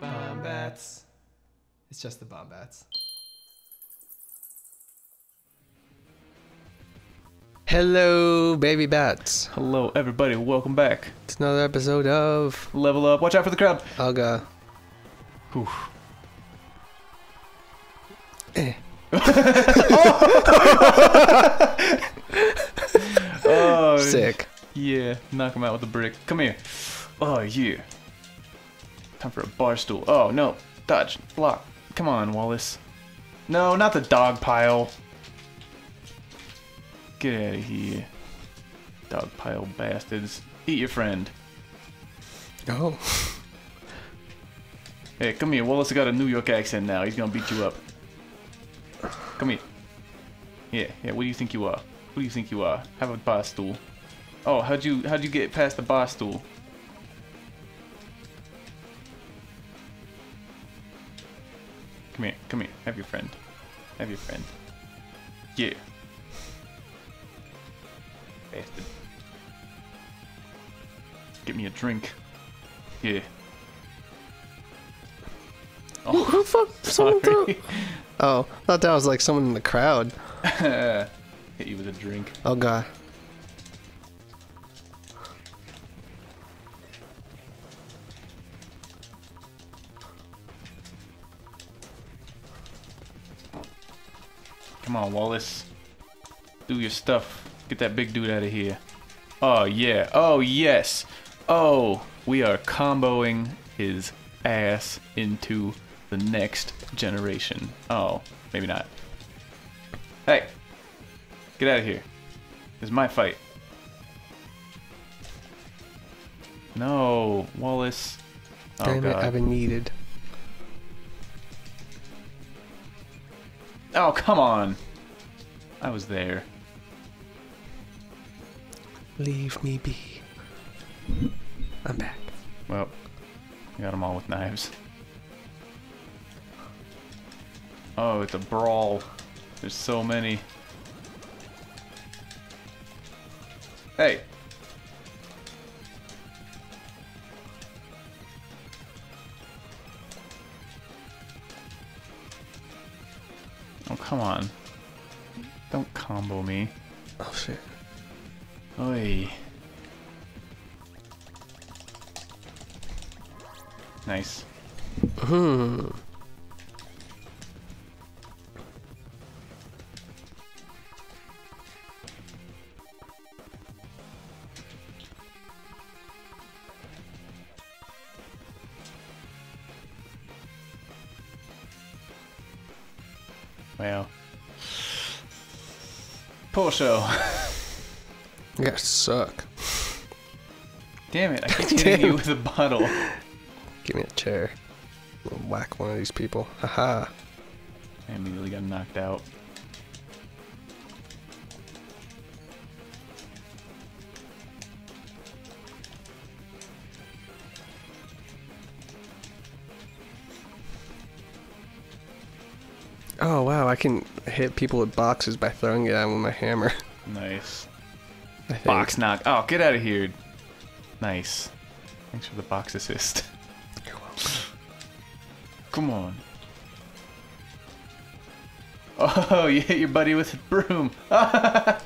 Bombbats. It's just the Bombbats. Hello, baby bats. Hello, everybody. Welcome back. It's another episode of Level up. Watch out for the crowd. Aga. Whew. Eh. Oh, Sick. Yeah, knock him out with a brick. Come here. Oh, yeah. Time for a bar stool. Oh, no. Dodge. Block. Come on, Wallace. No, not the dog pile. Get out of here. Dog pile bastards. Eat your friend. Oh. Hey, come here. Wallace got a New York accent now. He's gonna beat you up. Come here. Yeah, yeah. What do you think you are? Who do you think you are? Have a bar stool. Oh, how'd you how'd you get past the bar stool? Come here, come here. Have your friend. Have your friend. Yeah. Bastard. Get me a drink. Yeah. Oh, who the fuck? Someone threw. Oh, I thought that was like someone in the crowd. Hit you with a drink. Oh god. Come on, Wallace. Do your stuff. Get that big dude out of here. Oh, yeah. Oh, yes. Oh, we are comboing his ass into the next generation. Oh, maybe not. Hey, get out of here. This is my fight. No, Wallace. Oh, Damn it, God. I've been needed. Oh, come on. I was there. Leave me be. I'm back. Well, we got them all with knives. Oh, it's a brawl. There's so many. Hey. Come on. Don't combo me. Oh shit. Oi. Nice. Hmm. Well. Poor show. You guys suck. Damn it, I keep hitting you with a bottle. Give me a chair. I'll whack one of these people. Haha. I immediately got knocked out. Oh wow, I can hit people with boxes by throwing it at them with my hammer. Nice. Box knock. Oh, get out of here. Nice. Thanks for the box assist. You're welcome. Come on. Oh, you hit your buddy with a broom. Get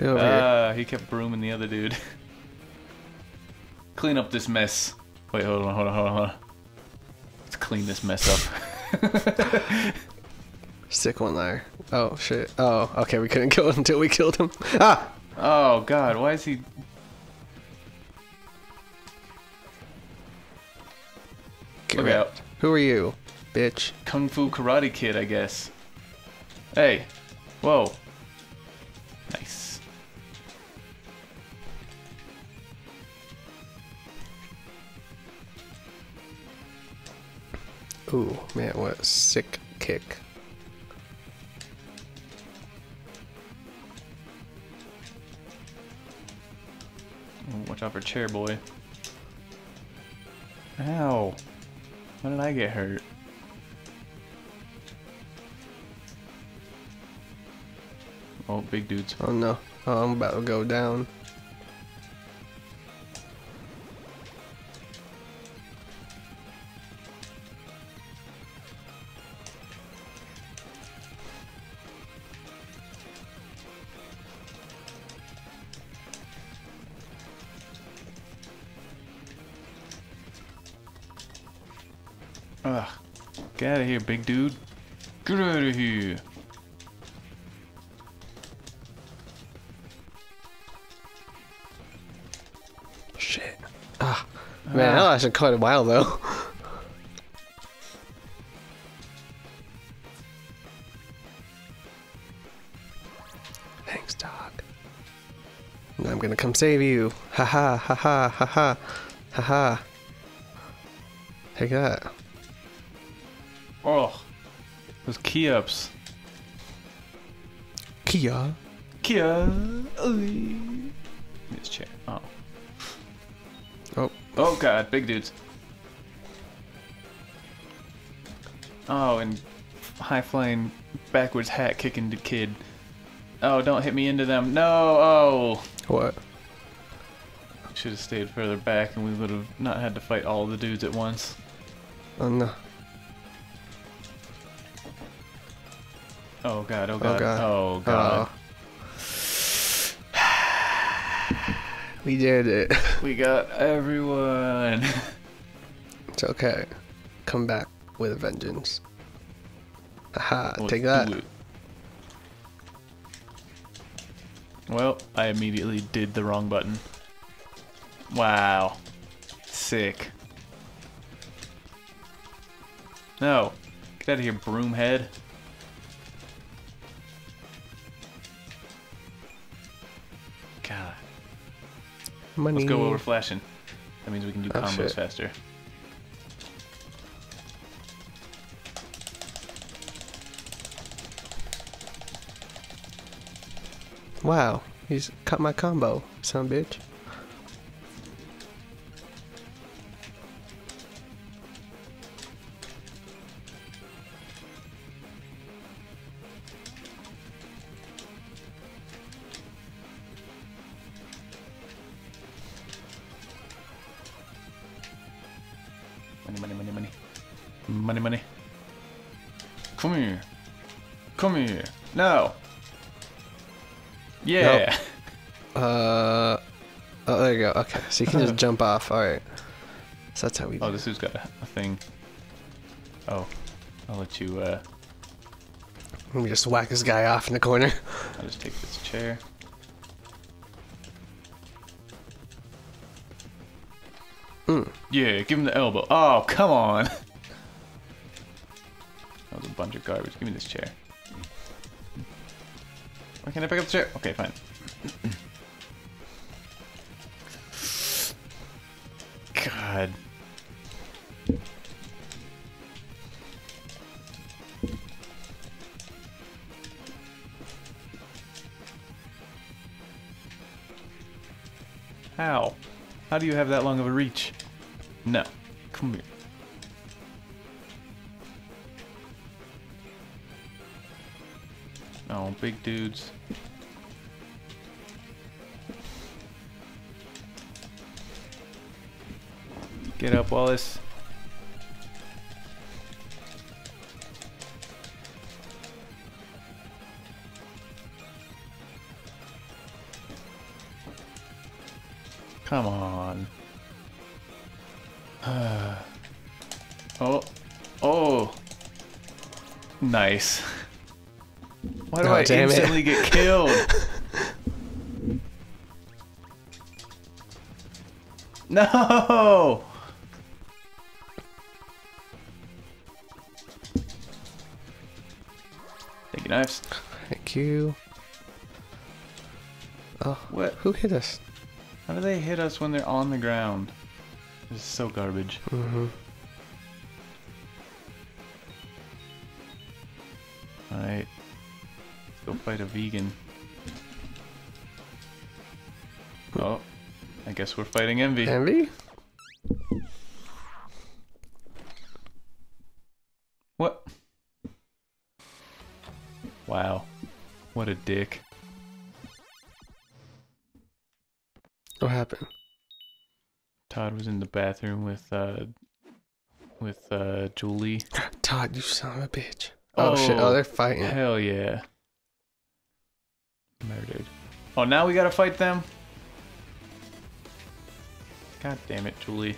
over here. Ah, he kept brooming the other dude. clean up this mess. Wait, hold on, hold on, hold on, hold on. Let's clean this mess up. Stick one there. Oh shit. Oh, okay, we couldn't kill him until we killed him. Ah! oh God, why is he? Get Look out. Who are you, bitch? Kung Fu Karate Kid, I guess. Hey, whoa. Nice. Ooh, man, what a sick kick. Ooh, Watch out for chair boy. Ow. How did I get hurt? Oh, big dudes. Oh no. Oh, I'm about to go down. Here, big dude. Get out of here. Shit. Ah. Man, that Ah. lasted quite a while though. Thanks, dog. And I'm gonna come save you. Ha ha ha ha ha ha ha ha. Take that. Oh. Those key ups. Kia. Kia. This chair. Oh. Oh. Oh god, big dudes. Oh, and high flying backwards hat kicking the kid. Oh, don't hit me into them. No. Oh. What? Should have stayed further back, and we would have not had to fight all the dudes at once. Oh no. Oh god. Oh, oh god. God. Oh god. Oh. we did it. We got everyone. It's okay. Come back with a vengeance. Haha, Let's take that. Well, I immediately did the wrong button. Wow. Sick. No. Get out of here, broomhead. God. Money. Let's go while we're flashing. That means we can do Oh, combos shit. faster. Wow, he's cut my combo, son of a bitch. Money, money. Come here. Come here. No. Yeah. Uh, oh, there you go. Okay, so you can just jump off. All right. So that's how we. Oh, this dude's got a, a thing. Oh, I'll let you, uh, Let me just whack this guy off in the corner. I'll just take this chair. Mm. Yeah, give him the elbow. Oh, come on. Bunch of garbage. Give me this chair. Why can't I pick up the chair? Okay, fine. God. How? How do you have that long of a reach? No. Come here. Big dudes. Get up, Wallace. Come on. oh. Oh. Nice. Why do Oh, I damn it. instantly get killed? no! Thank you, knives. Thank you. Oh, What? who hit us? How do they hit us when they're on the ground? This is so garbage. Mm-hmm. Alright. Fight a vegan. Oh. I guess we're fighting envy. Envy? What? Wow. What a dick. What happened? Todd was in the bathroom with uh with uh Julie. Todd, you son of a bitch. Oh, shit. Oh, Oh, they're fighting. Hell yeah. Murdered. Oh, now we gotta fight them? God damn it, Julie.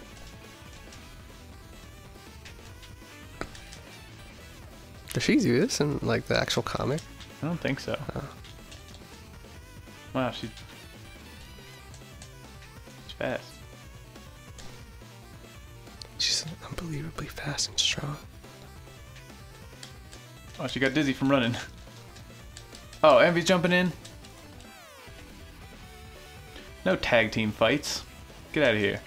Does she do this in like the actual comic? I don't think so. Oh. Wow, she's she's fast. She's unbelievably fast and strong. Oh, she got dizzy from running. Oh, Envy's jumping in. No tag team fights. Get out of here.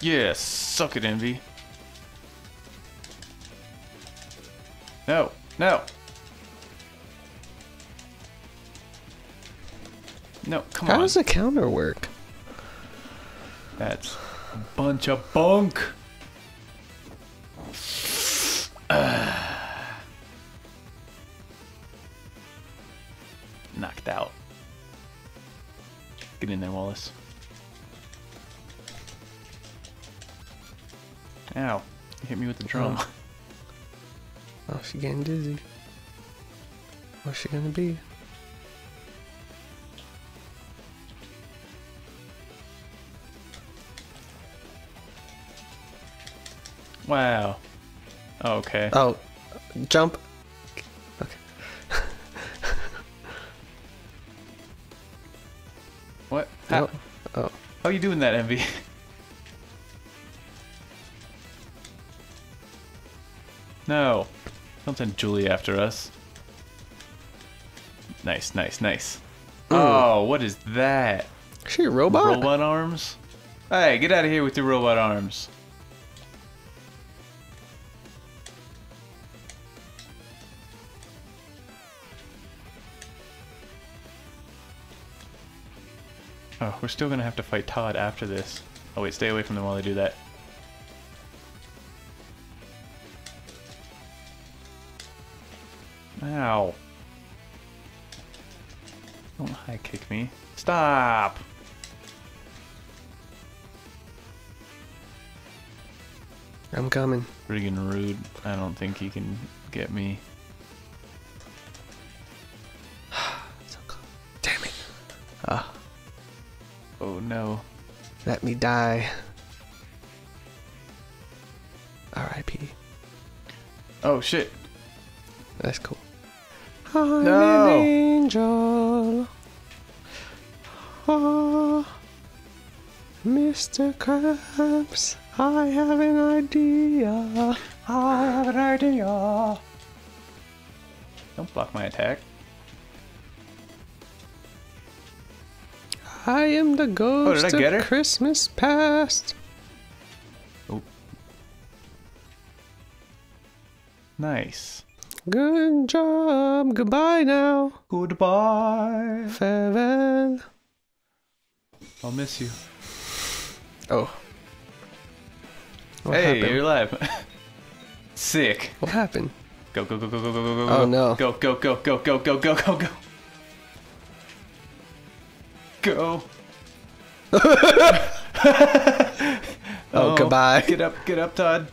Yeah, suck it, Envy. No, no. No, come How on. does the counter work? That's a bunch of bunk. Ow. You hit me with the oh. drum. Oh. Oh, she getting dizzy. Where's she gonna be? Wow. Okay. Oh, jump. Okay. what? How, No. Oh, how you doing that, Envy? no. Don't send Julie after us. Nice, nice, nice. Oh, what is that? is she a robot? Robot arms? Hey, get out of here with your robot arms. Oh, we're still gonna have to fight Todd after this. Oh wait, stay away from them while I do that. Ow. Don't high kick me. Stop! I'm coming. Friggin' rude. I don't think he can get me. So close. Damn it. Ah, Oh no. let me die. R.I.P. Oh shit. That's cool. I'm No. an angel. Ah, Mr. Krabs, I have an idea. I have an idea. Don't block my attack. I am the ghost Oh, I get her? of Christmas past. Oh. Nice. Good job. Goodbye now. Goodbye. Farewell. I'll miss you. Oh. What hey, happened? you're alive. Sick. What happened? Go go go go go go go go. Oh, go. no. Go go go go go go go go go. Go. Oh, goodbye. Get up, get up, Todd.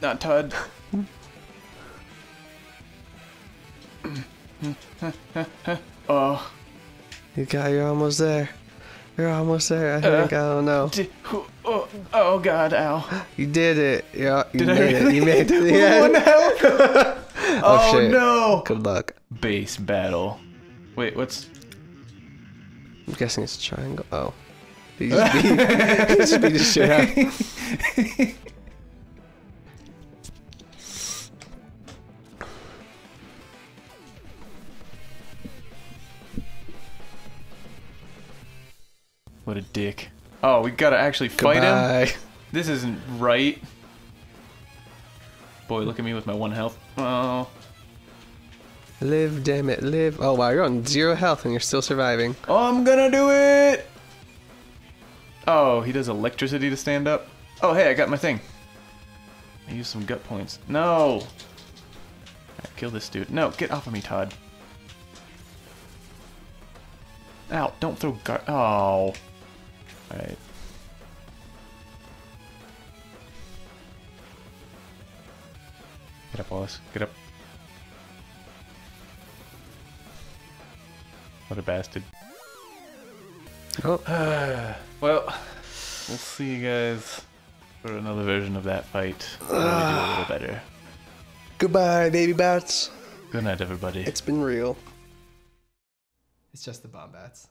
Not Todd. oh. You got. You're almost there. You're almost there. I Uh, think. I don't know. Di- oh, oh God, ow. You did it. Yeah. You Did I made really? it. You made it to the end. One health. oh shit. no. Good luck. Base battle. Wait, what's? I'm guessing it's a triangle. Oh. He just beat, he just beat the shit out. Dick. Oh, we gotta actually fight him. This isn't right. Boy, look at me with my one health. Oh. Live, damn it, live. Oh wow, you're on zero health and you're still surviving. I'm gonna do it! Oh, he does electricity to stand up? Oh, hey, I got my thing. I used some gut points. No! Alright, kill this dude. No, get off of me, Todd. Ow, don't throw gut. Oh. Alright. Get up, Wallace. Get up. What a bastard. Oh, well, we'll see you guys for another version of that fight. Where we do a little better. Goodbye, baby bats. Good night, everybody. It's been real. It's just the bomb bats.